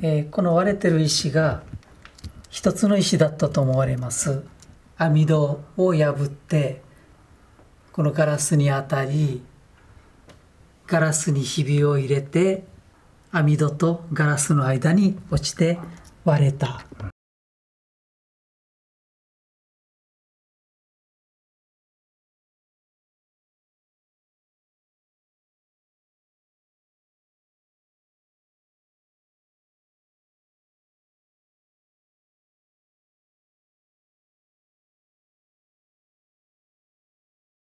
えーこの割れてる石が一つの石だったと思われます。網戸を破ってこのガラスに当たりガラスにひびを入れて網戸とガラスの間に落ちて割れた。